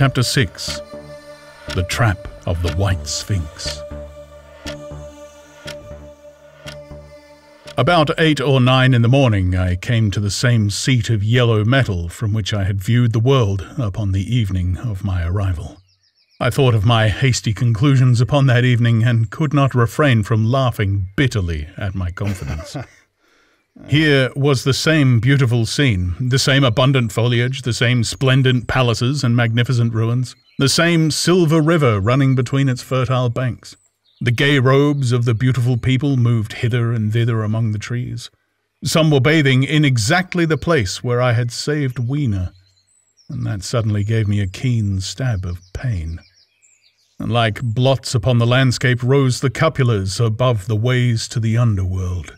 Chapter 6 The Trap of the White Sphinx. About eight or nine in the morning, I came to the same seat of yellow metal from which I had viewed the world upon the evening of my arrival. I thought of my hasty conclusions upon that evening and could not refrain from laughing bitterly at my confidence. Here was the same beautiful scene, the same abundant foliage, the same splendid palaces and magnificent ruins, the same silver river running between its fertile banks. The gay robes of the beautiful people moved hither and thither among the trees. Some were bathing in exactly the place where I had saved Weena, and that suddenly gave me a keen stab of pain. And like blots upon the landscape rose the cupolas above the ways to the underworld.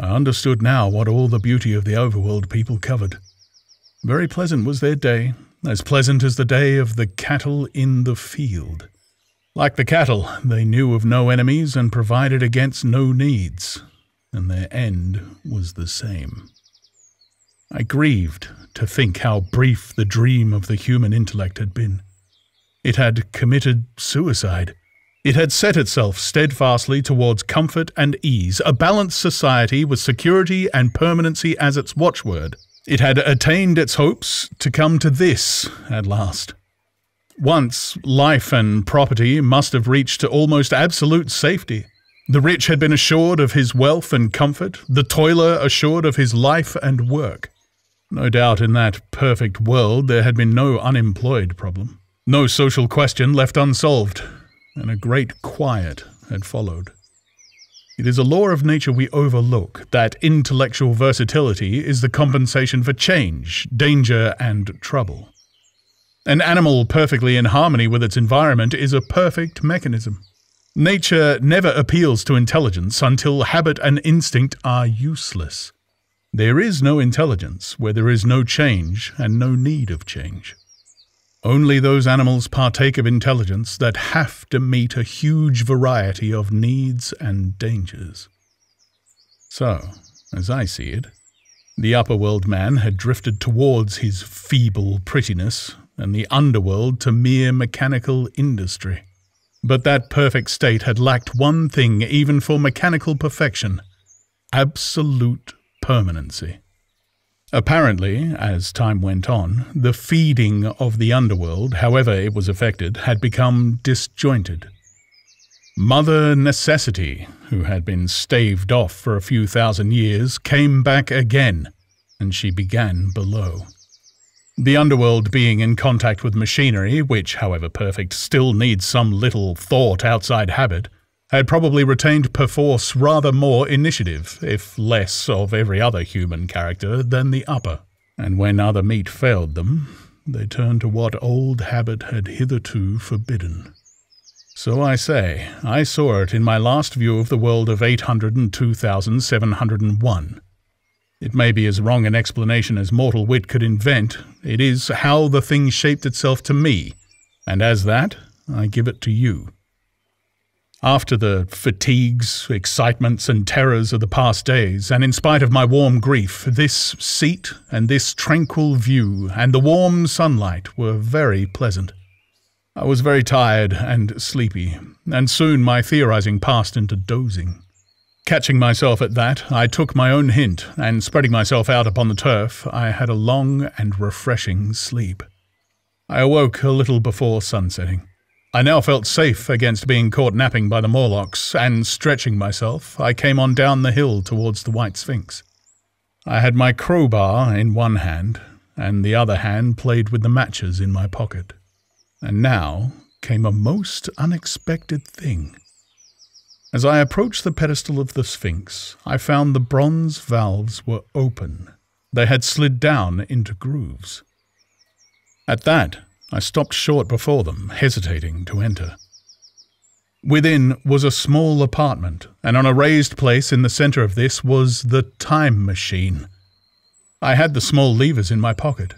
I understood now what all the beauty of the overworld people covered. Very pleasant was their day, as pleasant as the day of the cattle in the field. Like the cattle, they knew of no enemies and provided against no needs, and their end was the same. I grieved to think how brief the dream of the human intellect had been. It had committed suicide. It had set itself steadfastly towards comfort and ease, a balanced society with security and permanency as its watchword. It had attained its hopes to come to this at last. Once, life and property must have reached to almost absolute safety. The rich had been assured of his wealth and comfort, the toiler assured of his life and work. No doubt in that perfect world there had been no unemployed problem, no social question left unsolved, and a great quiet had followed. It is a law of nature we overlook that intellectual versatility is the compensation for change, danger, and trouble. An animal perfectly in harmony with its environment is a perfect mechanism. Nature never appeals to intelligence until habit and instinct are useless. There is no intelligence where there is no change and no need of change. Only those animals partake of intelligence that have to meet a huge variety of needs and dangers. So, as I see it, the upper world man had drifted towards his feeble prettiness, and the underworld to mere mechanical industry. But that perfect state had lacked one thing even for mechanical perfection absolute permanency. Apparently, as time went on, the feeding of the underworld, however it was affected, had become disjointed. Mother Necessity, who had been staved off for a few thousand years, came back again, and she began below. The underworld being in contact with machinery, which, however perfect, still needs some little thought outside habit, had probably retained perforce rather more initiative, if less of every other human character, than the upper. And when other meat failed them, they turned to what old habit had hitherto forbidden. So I say, I saw it in my last view of the world of 802,701. It may be as wrong an explanation as mortal wit could invent. It is how the thing shaped itself to me, and as that, I give it to you. After the fatigues, excitements, and terrors of the past days, and in spite of my warm grief, this seat and this tranquil view and the warm sunlight were very pleasant. I was very tired and sleepy, and soon my theorizing passed into dozing. Catching myself at that, I took my own hint, and spreading myself out upon the turf, I had a long and refreshing sleep. I awoke a little before sunsetting. I now felt safe against being caught napping by the Morlocks, and stretching myself, I came on down the hill towards the White Sphinx. I had my crowbar in one hand, and the other hand played with the matches in my pocket. And now came a most unexpected thing. As I approached the pedestal of the Sphinx, I found the bronze valves were open. They had slid down into grooves. At that, I stopped short before them, hesitating to enter. Within was a small apartment, and on a raised place in the center of this was the time machine. I had the small levers in my pocket.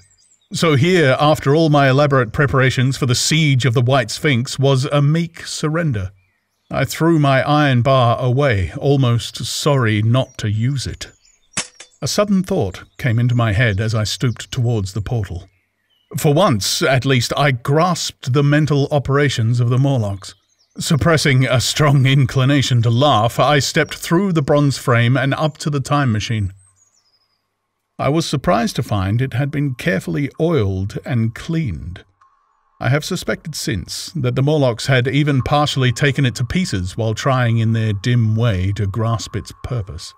So here, after all my elaborate preparations for the siege of the White Sphinx, was a meek surrender. I threw my iron bar away, almost sorry not to use it. A sudden thought came into my head as I stooped towards the portal. For once, at least, I grasped the mental operations of the Morlocks. Suppressing a strong inclination to laugh, I stepped through the bronze frame and up to the time machine. I was surprised to find it had been carefully oiled and cleaned. I have suspected since that the Morlocks had even partially taken it to pieces while trying in their dim way to grasp its purpose.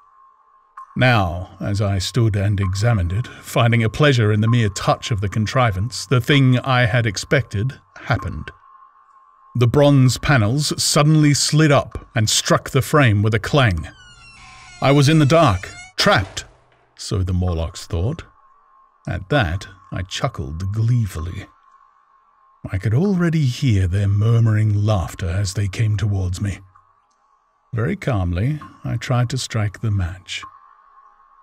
Now, as I stood and examined it, finding a pleasure in the mere touch of the contrivance, the thing I had expected happened. The bronze panels suddenly slid up and struck the frame with a clang. I was in the dark, trapped, so the Morlocks thought. At that, I chuckled gleefully. I could already hear their murmuring laughter as they came towards me. Very calmly, I tried to strike the match.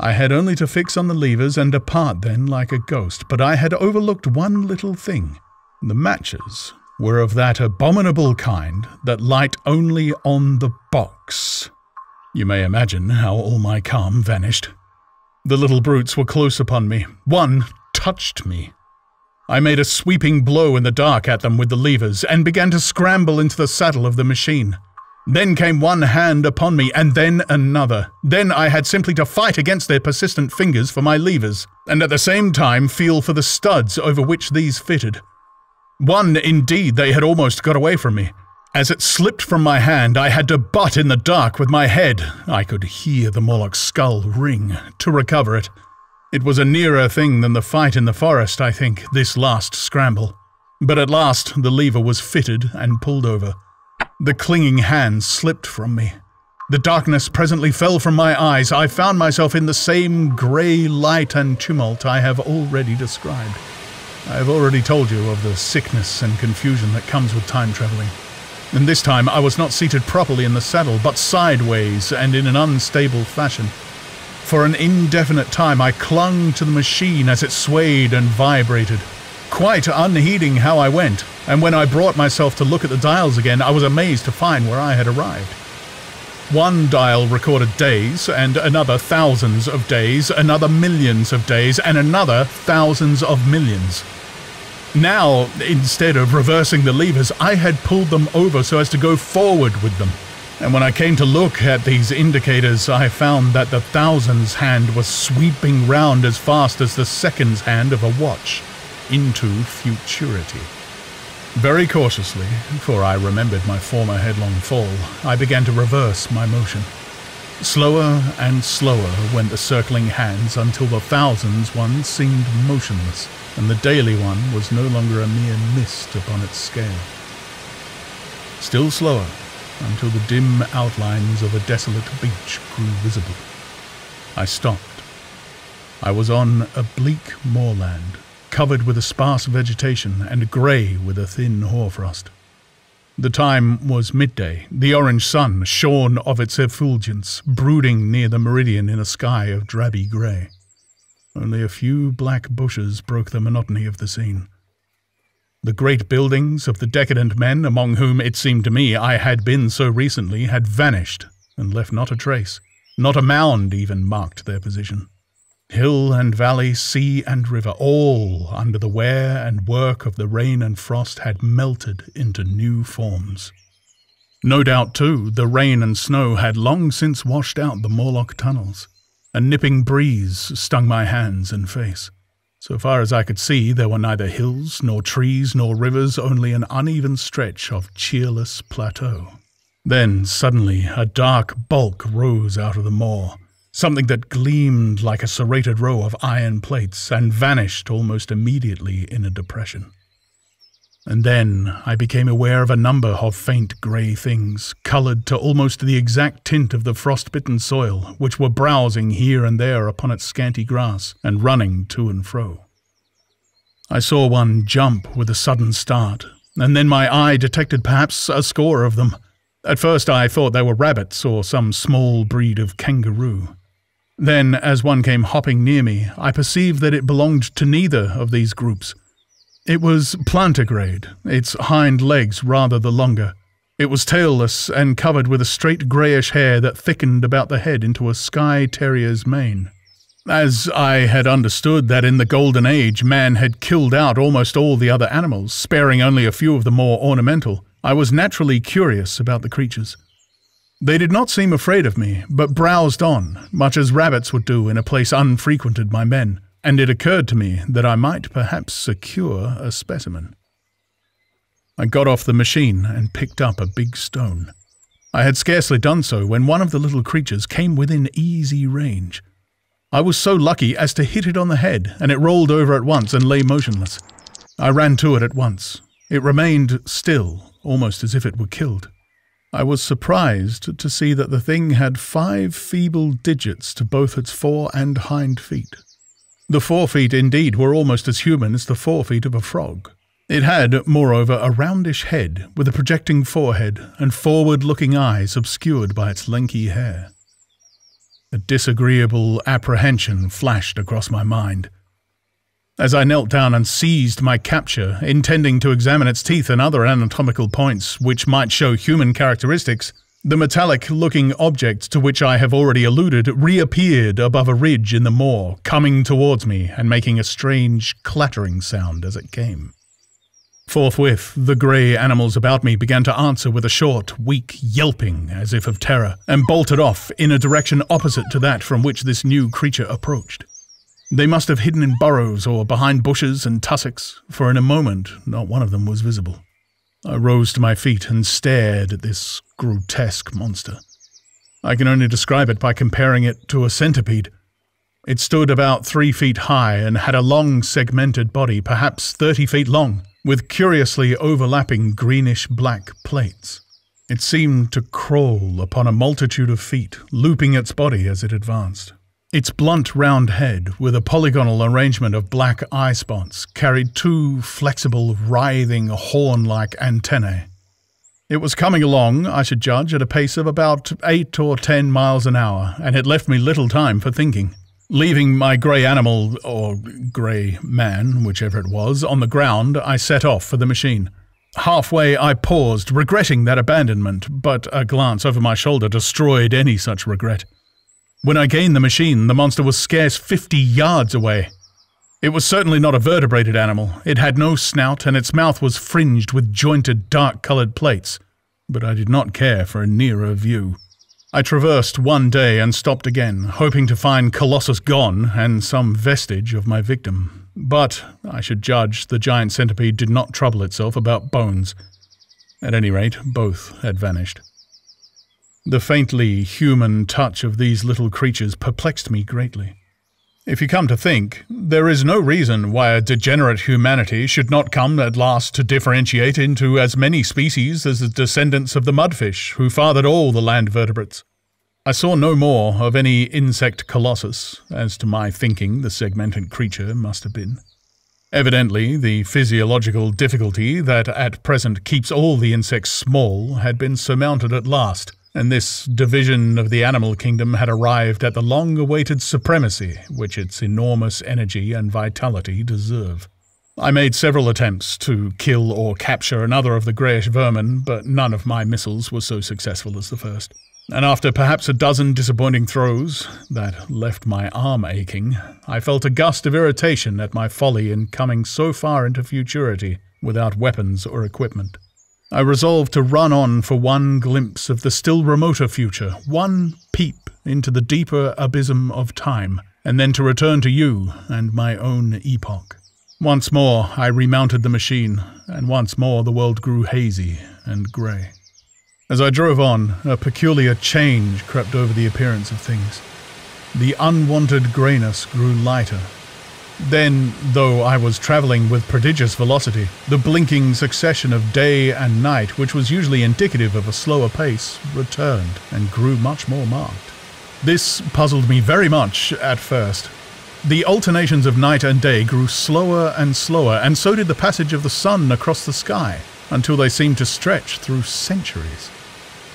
I had only to fix on the levers and depart then like a ghost, but I had overlooked one little thing. The matches were of that abominable kind that light only on the box. You may imagine how all my calm vanished. The little brutes were close upon me. One touched me. I made a sweeping blow in the dark at them with the levers and began to scramble into the saddle of the machine. Then came one hand upon me, and then another. Then I had simply to fight against their persistent fingers for my levers, and at the same time feel for the studs over which these fitted. One, indeed, they had almost got away from me. As it slipped from my hand, I had to butt in the dark with my head. I could hear the Morlock's skull ring to recover it. It was a nearer thing than the fight in the forest, I think, this last scramble. But at last the lever was fitted and pulled over. The clinging hands slipped from me. The darkness presently fell from my eyes. I found myself in the same grey light and tumult I have already described. I have already told you of the sickness and confusion that comes with time travelling. And this time I was not seated properly in the saddle, but sideways and in an unstable fashion. For an indefinite time I clung to the machine as it swayed and vibrated quite unheeding how I went, and when I brought myself to look at the dials again, I was amazed to find where I had arrived. One dial recorded days, and another thousands of days, another millions of days, and another thousands of millions. Now, instead of reversing the levers, I had pulled them over so as to go forward with them. And when I came to look at these indicators, I found that the thousands hand was sweeping round as fast as the seconds hand of a watch into futurity. Very cautiously, for I remembered my former headlong fall, I began to reverse my motion. Slower and slower went the circling hands until the thousands one seemed motionless, and the daily one was no longer a mere mist upon its scale. Still slower until the dim outlines of a desolate beach grew visible. I stopped. I was on a bleak moorland covered with a sparse vegetation and grey with a thin hoarfrost. The time was midday, the orange sun, shorn of its effulgence, brooding near the meridian in a sky of drabby grey. Only a few black bushes broke the monotony of the scene. The great buildings of the decadent men among whom it seemed to me I had been so recently had vanished and left not a trace. Not a mound even marked their position. Hill and valley, sea and river, all under the wear and work of the rain and frost had melted into new forms. No doubt, too, the rain and snow had long since washed out the Morlock tunnels. A nipping breeze stung my hands and face. So far as I could see, there were neither hills, nor trees, nor rivers, only an uneven stretch of cheerless plateau. Then, suddenly, a dark bulk rose out of the moor, something that gleamed like a serrated row of iron plates and vanished almost immediately in a depression. And then I became aware of a number of faint grey things, coloured to almost the exact tint of the frost-bitten soil, which were browsing here and there upon its scanty grass and running to and fro. I saw one jump with a sudden start, and then my eye detected perhaps a score of them. At first I thought they were rabbits or some small breed of kangaroo. Then, as one came hopping near me, I perceived that it belonged to neither of these groups. It was plantigrade, its hind legs rather the longer. It was tailless and covered with a straight greyish hair that thickened about the head into a skye terrier's mane. As I had understood that in the Golden Age man had killed out almost all the other animals, sparing only a few of the more ornamental, I was naturally curious about the creatures. They did not seem afraid of me, but browsed on, much as rabbits would do in a place unfrequented by men, and it occurred to me that I might perhaps secure a specimen. I got off the machine and picked up a big stone. I had scarcely done so when one of the little creatures came within easy range. I was so lucky as to hit it on the head, and it rolled over at once and lay motionless. I ran to it at once. It remained still, almost as if it were killed. I was surprised to see that the thing had five feeble digits to both its fore and hind feet. The forefeet, indeed, were almost as human as the forefeet of a frog. It had, moreover, a roundish head with a projecting forehead and forward looking eyes obscured by its lanky hair. A disagreeable apprehension flashed across my mind. As I knelt down and seized my capture, intending to examine its teeth and other anatomical points which might show human characteristics, the metallic looking object to which I have already alluded reappeared above a ridge in the moor, coming towards me and making a strange clattering sound as it came. Forthwith, the grey animals about me began to answer with a short, weak yelping as if of terror, and bolted off in a direction opposite to that from which this new creature approached. They must have hidden in burrows or behind bushes and tussocks, for in a moment not one of them was visible. I rose to my feet and stared at this grotesque monster. I can only describe it by comparing it to a centipede. It stood about three feet high and had a long segmented body, perhaps thirty feet long with curiously overlapping greenish black plates. It seemed to crawl upon a multitude of feet, looping its body as it advanced. Its blunt round head, with a polygonal arrangement of black eye spots, carried two flexible, writhing, horn like antennae. It was coming along, I should judge, at a pace of about eight or ten miles an hour, and it left me little time for thinking. Leaving my grey animal, or grey man, whichever it was, on the ground, I set off for the machine. Halfway, I paused, regretting that abandonment, but a glance over my shoulder destroyed any such regret. When I gained the machine, the monster was scarce fifty yards away. It was certainly not a vertebrated animal. It had no snout, and its mouth was fringed with jointed dark coloured plates, but I did not care for a nearer view. I traversed one day and stopped again, hoping to find Colossus gone and some vestige of my victim. But, I should judge, the giant centipede did not trouble itself about bones. At any rate, both had vanished. The faintly human touch of these little creatures perplexed me greatly. If you come to think, there is no reason why a degenerate humanity should not come at last to differentiate into as many species as the descendants of the mudfish who fathered all the land vertebrates. I saw no more of any insect colossus, as to my thinking the segmented creature must have been. Evidently, the physiological difficulty that at present keeps all the insects small had been surmounted at last, and this division of the animal kingdom had arrived at the long awaited supremacy which its enormous energy and vitality deserve. I made several attempts to kill or capture another of the greyish vermin, but none of my missiles were so successful as the first. And after perhaps a dozen disappointing throws that left my arm aching, I felt a gust of irritation at my folly in coming so far into futurity without weapons or equipment. I resolved to run on for one glimpse of the still remoter future, one peep into the deeper abysm of time, and then to return to you and my own epoch. Once more I remounted the machine, and once more the world grew hazy and grey. As I drove on, a peculiar change crept over the appearance of things. The unwanted greyness grew lighter then, though I was travelling with prodigious velocity, the blinking succession of day and night, which was usually indicative of a slower pace, returned and grew much more marked. This puzzled me very much at first. The alternations of night and day grew slower and slower, and so did the passage of the sun across the sky, until they seemed to stretch through centuries.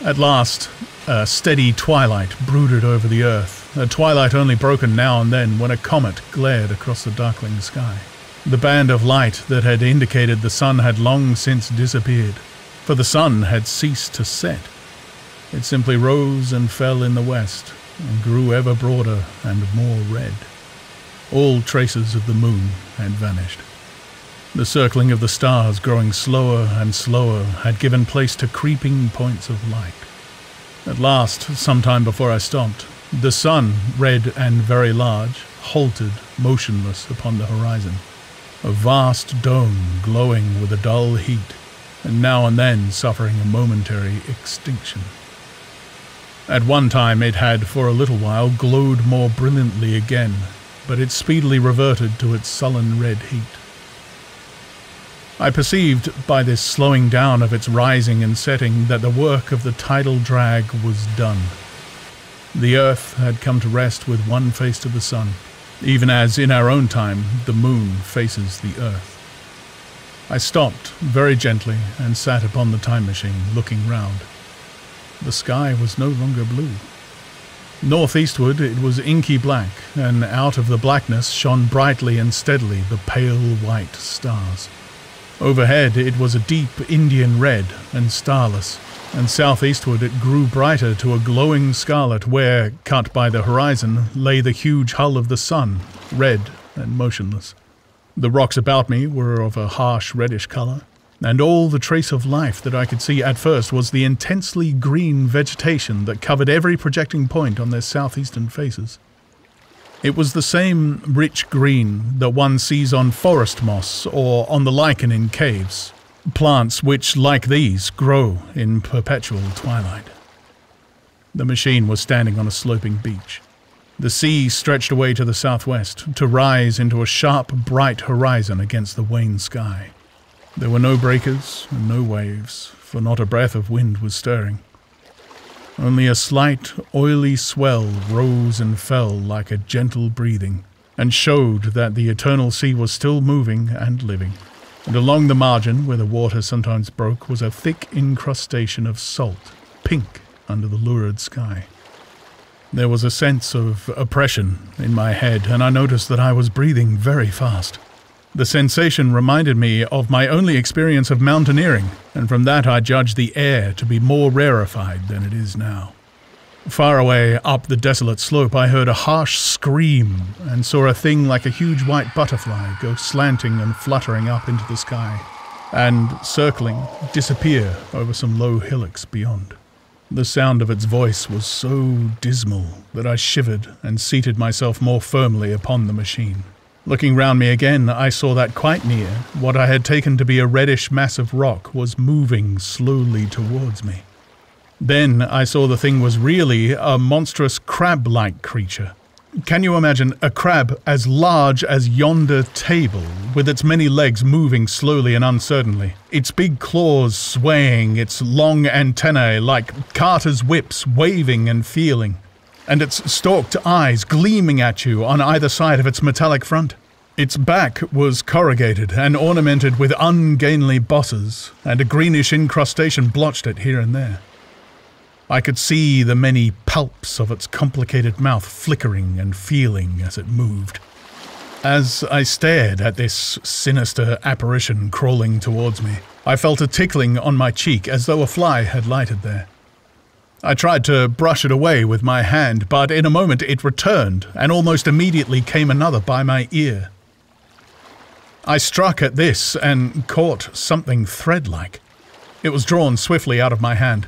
At last, a steady twilight brooded over the earth, a twilight only broken now and then when a comet glared across the darkling sky. The band of light that had indicated the sun had long since disappeared, for the sun had ceased to set. It simply rose and fell in the west, and grew ever broader and more red. All traces of the moon had vanished. The circling of the stars, growing slower and slower, had given place to creeping points of light. At last, some time before I stopped, the sun, red and very large, halted motionless upon the horizon, a vast dome glowing with a dull heat, and now and then suffering a momentary extinction. At one time it had for a little while glowed more brilliantly again, but it speedily reverted to its sullen red heat. I perceived by this slowing down of its rising and setting that the work of the tidal drag was done. The earth had come to rest with one face to the sun, even as in our own time the moon faces the earth. I stopped very gently and sat upon the time machine, looking round. The sky was no longer blue. Northeastward it was inky black, and out of the blackness shone brightly and steadily the pale white stars. Overhead it was a deep Indian red and starless, and southeastward it grew brighter to a glowing scarlet where, cut by the horizon, lay the huge hull of the sun, red and motionless. The rocks about me were of a harsh reddish colour, and all the trace of life that I could see at first was the intensely green vegetation that covered every projecting point on their southeastern faces. It was the same rich green that one sees on forest moss or on the lichen in caves, plants which, like these, grow in perpetual twilight. The machine was standing on a sloping beach. The sea stretched away to the southwest, to rise into a sharp, bright horizon against the wan sky. There were no breakers and no waves, for not a breath of wind was stirring. Only a slight, oily swell rose and fell like a gentle breathing, and showed that the eternal sea was still moving and living. And along the margin, where the water sometimes broke, was a thick incrustation of salt, pink under the lurid sky. There was a sense of oppression in my head, and I noticed that I was breathing very fast. The sensation reminded me of my only experience of mountaineering, and from that I judged the air to be more rarefied than it is now. Far away up the desolate slope, I heard a harsh scream and saw a thing like a huge white butterfly go slanting and fluttering up into the sky, and, circling, disappear over some low hillocks beyond. The sound of its voice was so dismal that I shivered and seated myself more firmly upon the machine. Looking round me again, I saw that quite near, what I had taken to be a reddish mass of rock was moving slowly towards me. Then I saw the thing was really a monstrous crab like creature. Can you imagine a crab as large as yonder table, with its many legs moving slowly and uncertainly, its big claws swaying, its long antennae like carters' whips waving and feeling? And its stalked eyes gleaming at you on either side of its metallic front. Its back was corrugated and ornamented with ungainly bosses, and a greenish incrustation blotched it here and there. I could see the many palps of its complicated mouth flickering and feeling as it moved. As I stared at this sinister apparition crawling towards me, I felt a tickling on my cheek as though a fly had lighted there. I tried to brush it away with my hand, but in a moment it returned, and almost immediately came another by my ear. I struck at this and caught something thread like. It was drawn swiftly out of my hand.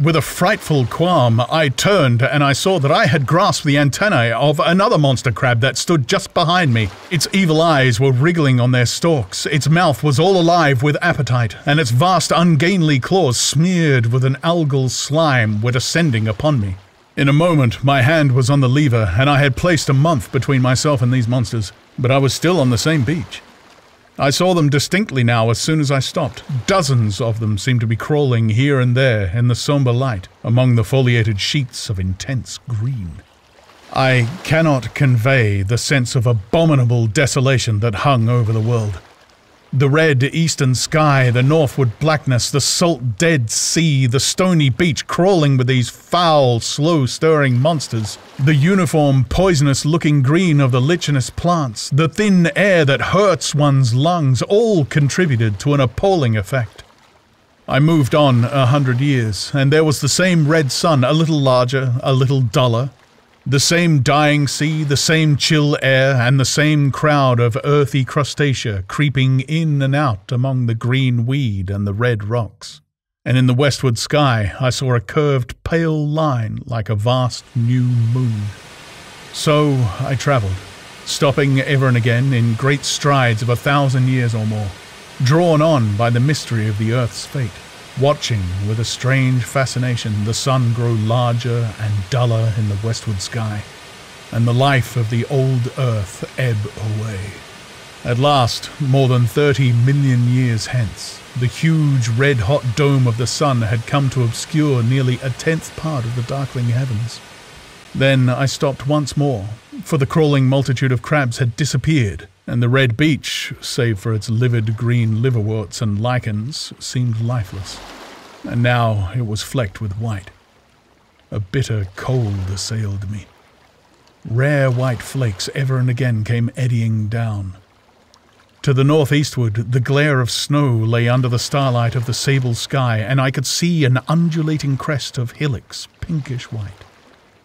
With a frightful qualm, I turned and I saw that I had grasped the antennae of another monster crab that stood just behind me. Its evil eyes were wriggling on their stalks, its mouth was all alive with appetite, and its vast ungainly claws smeared with an algal slime were descending upon me. In a moment, my hand was on the lever, and I had placed a month between myself and these monsters, but I was still on the same beach. I saw them distinctly now as soon as I stopped. Dozens of them seemed to be crawling here and there in the somber light among the foliated sheets of intense green. I cannot convey the sense of abominable desolation that hung over the world. The red eastern sky, the northward blackness, the salt dead sea, the stony beach crawling with these foul, slow stirring monsters, the uniform poisonous looking green of the lichenous plants, the thin air that hurts one's lungs, all contributed to an appalling effect. I moved on a hundred years, and there was the same red sun, a little larger, a little duller, The same dying sea, the same chill air, and the same crowd of earthy crustacea creeping in and out among the green weed and the red rocks. And in the westward sky I saw a curved pale line like a vast new moon. So I travelled, stopping ever and again in great strides of a thousand years or more, drawn on by the mystery of the earth's fate watching with a strange fascination the sun grow larger and duller in the westward sky, and the life of the old earth ebb away. At last, more than thirty million years hence, the huge red hot dome of the sun had come to obscure nearly a tenth part of the darkling heavens. Then I stopped once more, for the crawling multitude of crabs had disappeared, and the red beach, save for its livid green liverworts and lichens, seemed lifeless. And now it was flecked with white. A bitter cold assailed me. Rare white flakes ever and again came eddying down. To the northeastward, the glare of snow lay under the starlight of the sable sky, and I could see an undulating crest of hillocks, pinkish white.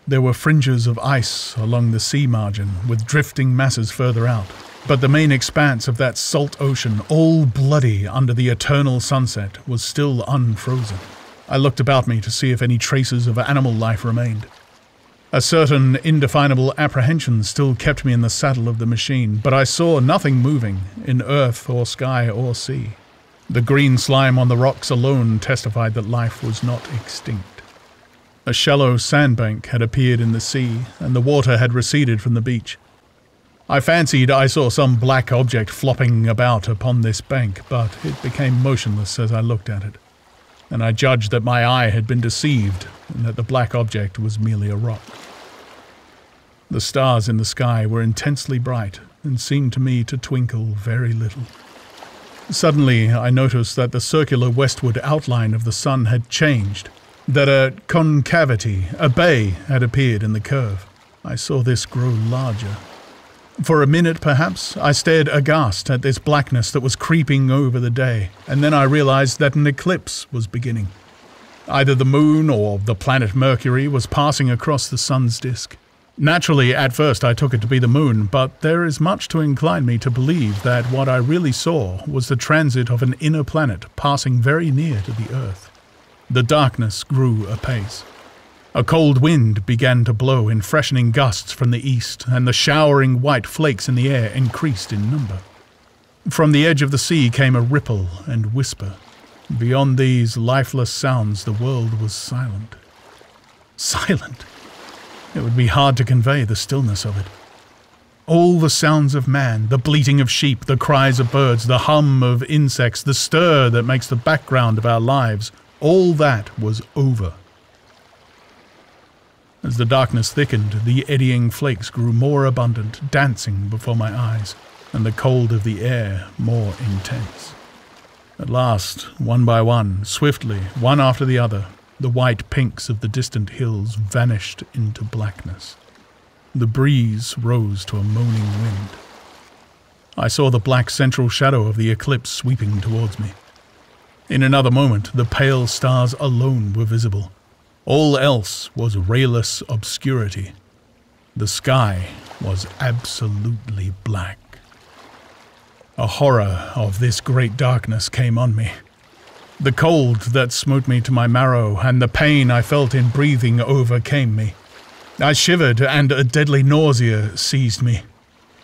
There were fringes of ice along the sea margin, with drifting masses further out, but the main expanse of that salt ocean, all bloody under the eternal sunset, was still unfrozen. I looked about me to see if any traces of animal life remained. A certain indefinable apprehension still kept me in the saddle of the machine, but I saw nothing moving, in earth or sky or sea. The green slime on the rocks alone testified that life was not extinct. A shallow sandbank had appeared in the sea, and the water had receded from the beach. I fancied I saw some black object flopping about upon this bank, but it became motionless as I looked at it, and I judged that my eye had been deceived and that the black object was merely a rock. The stars in the sky were intensely bright and seemed to me to twinkle very little. Suddenly, I noticed that the circular westward outline of the sun had changed, that a concavity, a bay, had appeared in the curve. I saw this grow larger for a minute, perhaps, I stared aghast at this blackness that was creeping over the day, and then I realized that an eclipse was beginning. Either the moon or the planet Mercury was passing across the sun's disk. Naturally, at first I took it to be the moon, but there is much to incline me to believe that what I really saw was the transit of an inner planet passing very near to the Earth. The darkness grew apace. A cold wind began to blow in freshening gusts from the east, and the showering white flakes in the air increased in number. From the edge of the sea came a ripple and whisper. Beyond these lifeless sounds, the world was silent. Silent! It would be hard to convey the stillness of it. All the sounds of man, the bleating of sheep, the cries of birds, the hum of insects, the stir that makes the background of our lives, all that was over. As the darkness thickened, the eddying flakes grew more abundant, dancing before my eyes, and the cold of the air more intense. At last, one by one, swiftly, one after the other, the white pinks of the distant hills vanished into blackness. The breeze rose to a moaning wind. I saw the black central shadow of the eclipse sweeping towards me. In another moment, the pale stars alone were visible, all else was rayless obscurity. The sky was absolutely black. A horror of this great darkness came on me. The cold that smote me to my marrow and the pain I felt in breathing overcame me. I shivered and a deadly nausea seized me.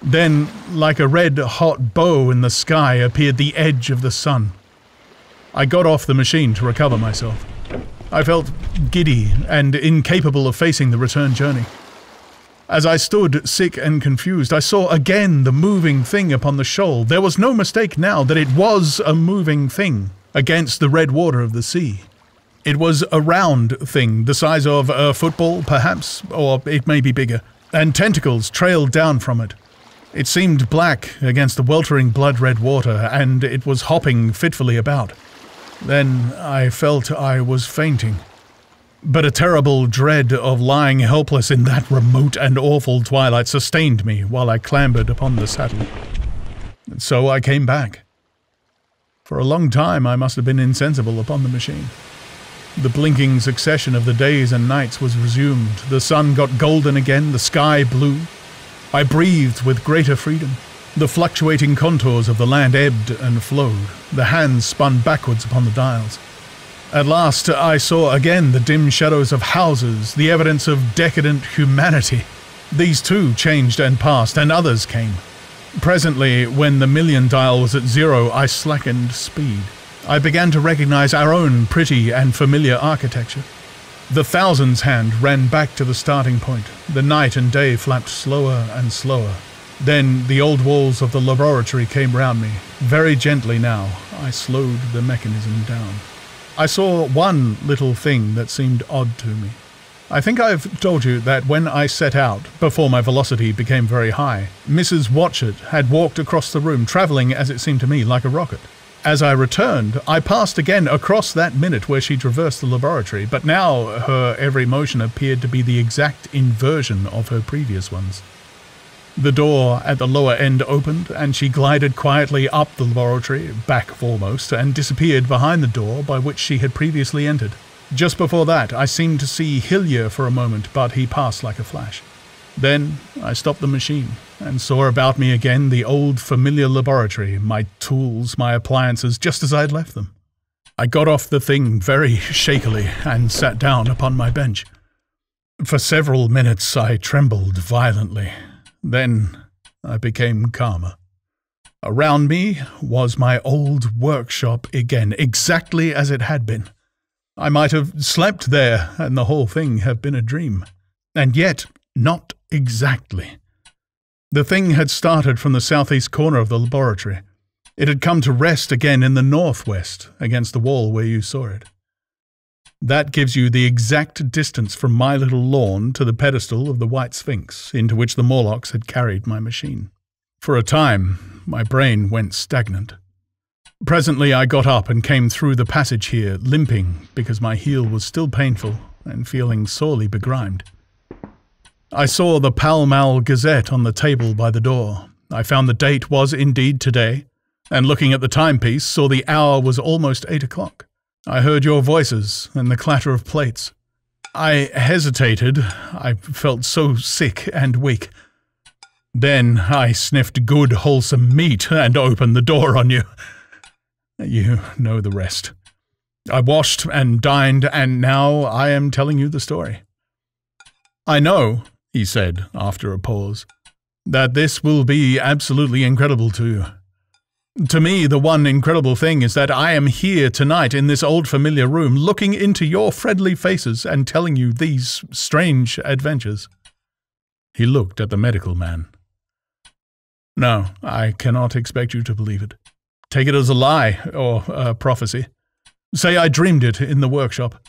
Then, like a red hot bow in the sky, appeared the edge of the sun. I got off the machine to recover myself. I felt giddy and incapable of facing the return journey. As I stood sick and confused, I saw again the moving thing upon the shoal. There was no mistake now that it was a moving thing against the red water of the sea. It was a round thing, the size of a football, perhaps, or it may be bigger, and tentacles trailed down from it. It seemed black against the weltering blood red water, and it was hopping fitfully about. Then I felt I was fainting. But a terrible dread of lying helpless in that remote and awful twilight sustained me while I clambered upon the saddle. And so I came back. For a long time I must have been insensible upon the machine. The blinking succession of the days and nights was resumed. The sun got golden again, the sky blue. I breathed with greater freedom. The fluctuating contours of the land ebbed and flowed. The hands spun backwards upon the dials. At last, I saw again the dim shadows of houses, the evidence of decadent humanity. These too changed and passed, and others came. Presently, when the million dial was at zero, I slackened speed. I began to recognize our own pretty and familiar architecture. The thousands hand ran back to the starting point. The night and day flapped slower and slower. Then the old walls of the laboratory came round me. Very gently now, I slowed the mechanism down. I saw one little thing that seemed odd to me. I think I've told you that when I set out, before my velocity became very high, Mrs. Watchett had walked across the room, travelling, as it seemed to me, like a rocket. As I returned, I passed again across that minute where she traversed the laboratory, but now her every motion appeared to be the exact inversion of her previous ones. The door at the lower end opened, and she glided quietly up the laboratory, back foremost, and disappeared behind the door by which she had previously entered. Just before that, I seemed to see Hillier for a moment, but he passed like a flash. Then I stopped the machine and saw about me again the old familiar laboratory, my tools, my appliances, just as I had left them. I got off the thing very shakily and sat down upon my bench. For several minutes I trembled violently. Then I became calmer. Around me was my old workshop again, exactly as it had been. I might have slept there and the whole thing have been a dream. And yet, not exactly. The thing had started from the southeast corner of the laboratory. It had come to rest again in the northwest, against the wall where you saw it. That gives you the exact distance from my little lawn to the pedestal of the White Sphinx into which the Morlocks had carried my machine. For a time, my brain went stagnant. Presently I got up and came through the passage here, limping because my heel was still painful and feeling sorely begrimed. I saw the Pall Mall Gazette on the table by the door. I found the date was indeed today, and looking at the timepiece, saw the hour was almost eight o'clock. I heard your voices and the clatter of plates. I hesitated. I felt so sick and weak. Then I sniffed good, wholesome meat and opened the door on you. You know the rest. I washed and dined, and now I am telling you the story. I know, he said after a pause, that this will be absolutely incredible to you. To me, the one incredible thing is that I am here tonight in this old familiar room, looking into your friendly faces and telling you these strange adventures. He looked at the medical man. No, I cannot expect you to believe it. Take it as a lie or a prophecy. Say I dreamed it in the workshop.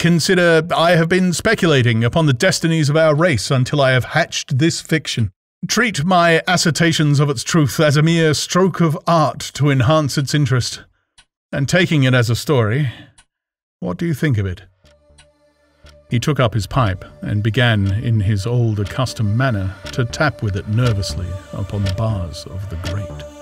Consider I have been speculating upon the destinies of our race until I have hatched this fiction. Treat my assertions of its truth as a mere stroke of art to enhance its interest. And taking it as a story, what do you think of it? He took up his pipe and began, in his old accustomed manner, to tap with it nervously upon the bars of the grate.